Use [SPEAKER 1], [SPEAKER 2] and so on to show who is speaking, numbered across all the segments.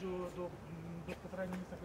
[SPEAKER 1] підходжу до безпосередньо місця.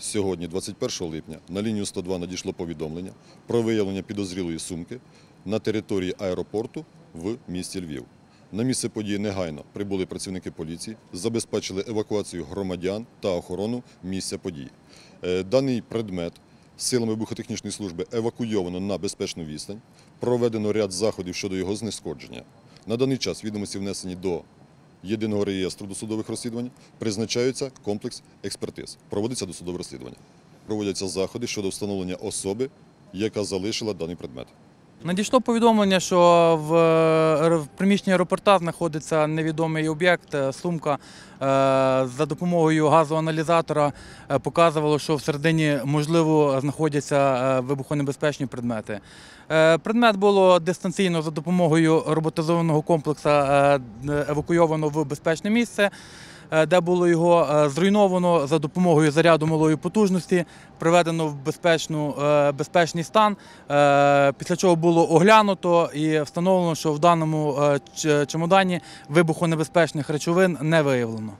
[SPEAKER 2] Сьогодні, 21 липня, на лінію 102 надійшло повідомлення про виявлення підозрілої сумки на території аеропорту в місті Львів. На місце події негайно прибули працівники поліції, забезпечили евакуацію громадян та охорону місця події. Е, Даний предмет силами вибухотехнічної служби евакуйовано на безпечну відстань, проведено ряд заходів щодо його знешкодження. На даний час відомості внесені до єдиного реєстру досудових розслідувань, призначається комплекс експертиз. Проводиться досудове розслідування. Проводяться заходи щодо встановлення особи, яка залишила даний предмет.
[SPEAKER 3] Надійшло повідомлення, що в, е, приміщенні аеропорта знаходиться невідомий об'єкт, е, сумка. Е, За допомогою газоаналізатора показувало, що всередині можливо знаходяться вибухонебезпечні предмети. Предмет було дистанційно за допомогою роботизованого комплексу евакуйовано в безпечне місце. Е, Де було його е, зруйновано за допомогою заряду малої потужності, приведено в безпечну, е, безпечний стан, після чого було оглянуто і встановлено, що в даному чемодані вибухонебезпечних речовин не виявлено.